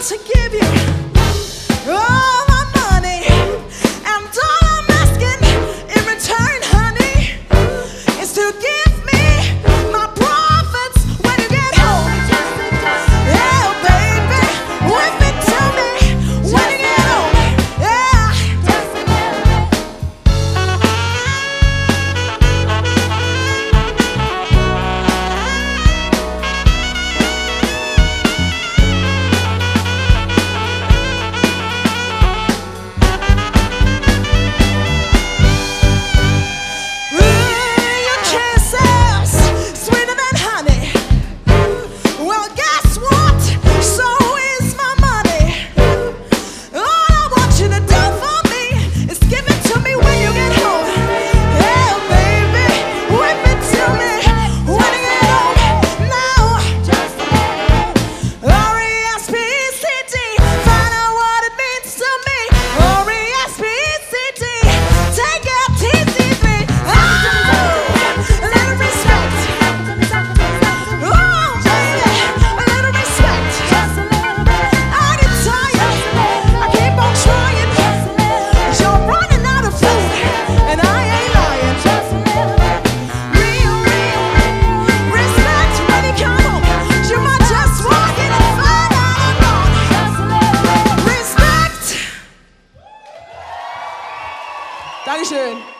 to give you. Dankeschön.